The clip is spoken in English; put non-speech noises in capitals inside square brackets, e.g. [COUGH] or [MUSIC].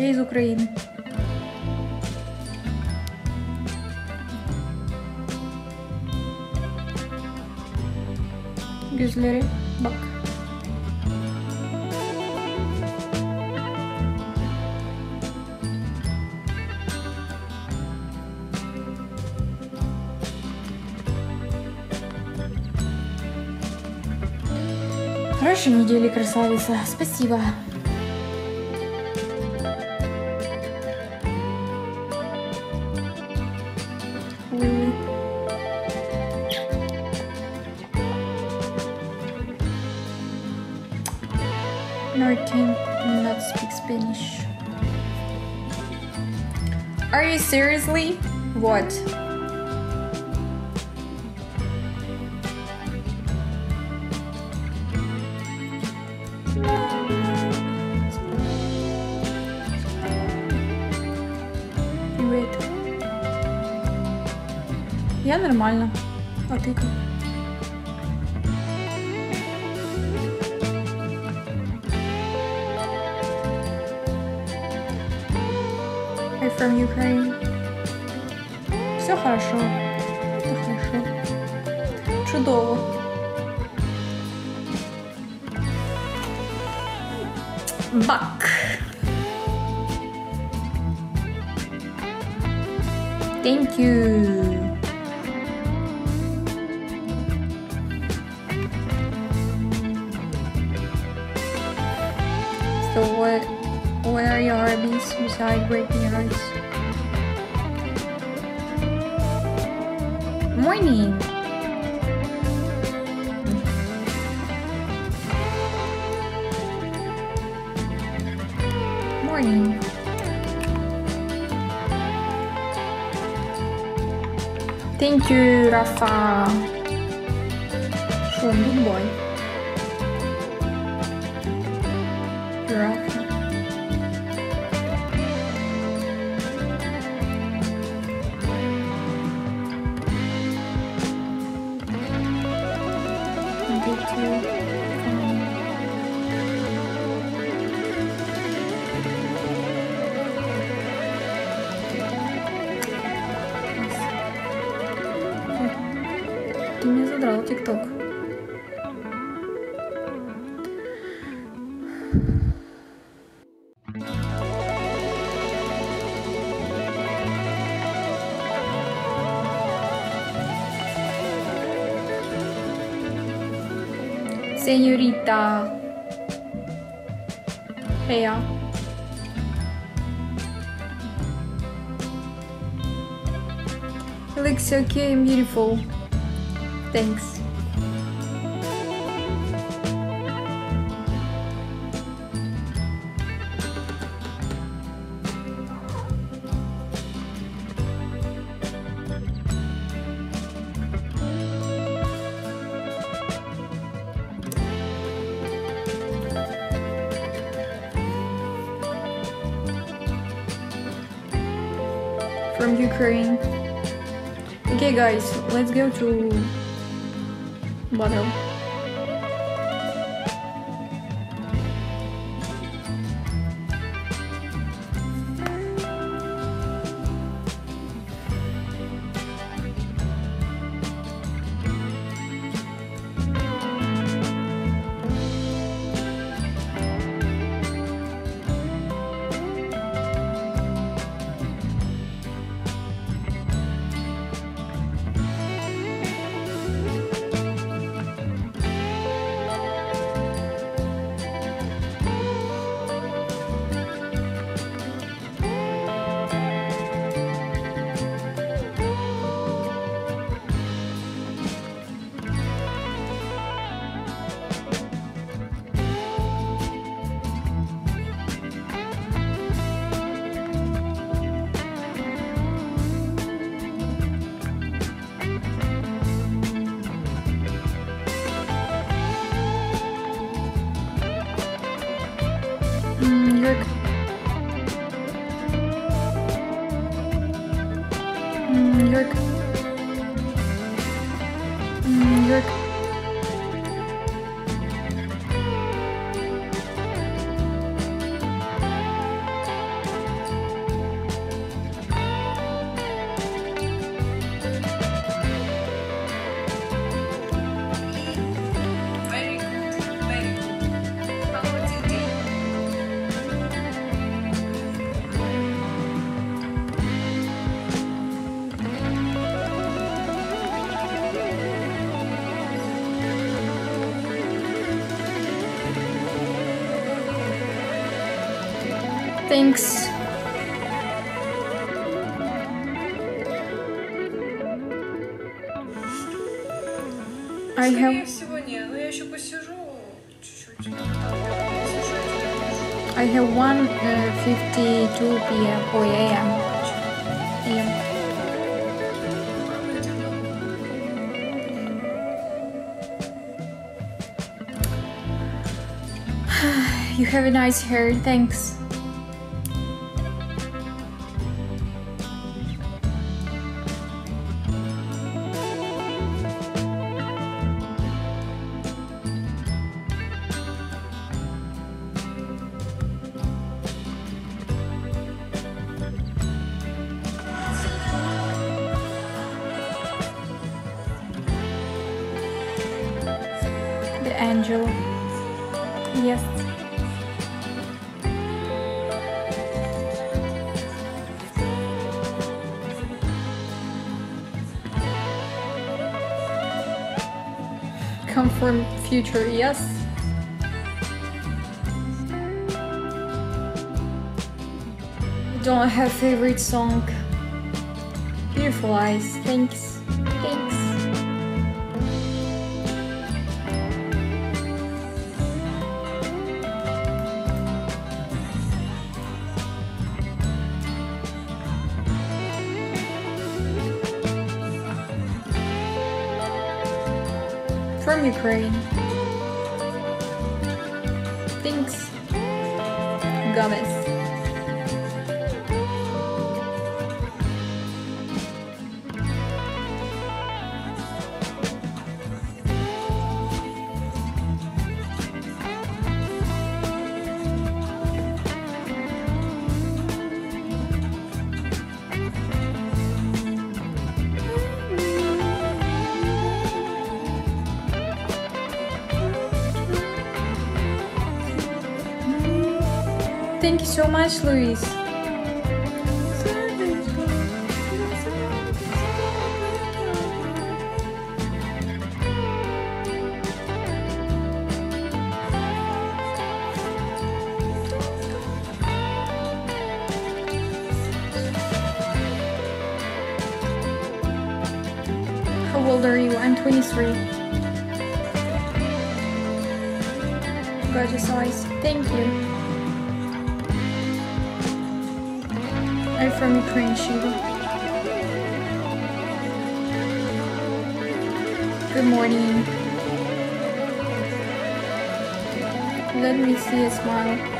Я із України. Гюзлери. Бак. Хорошей недели, красавица. Спасибо. No, I can not speak Spanish. Are you seriously? What? Привет. Я нормально. А ты как? from Ukraine. Все хорошо. Все хорошо. Чудово. Бак. Thank you. So what what are your hobbies besides breaking hearts? Morning. Morning. Thank you, Rafa. From boy. mnie TikTok. Senhorita. Heia. Looks okay, I'm beautiful. Thanks. From Ukraine. Okay, guys, let's go to Bora. Mm, Thanks. I have... I have 1.52 uh, p.m. or oh, a.m. [SIGHS] You have a nice hair, thanks. Angel. Yes. Come from future, yes. Don't have favorite song. Beautiful eyes. Thanks. From Ukraine. Thanks. Gomez. Thank you so much, Luis. How old are you? I'm 23. Gorgeous eyes. Thank you. I'm from Ukraine, Shiva. Good morning. Let me see a smile.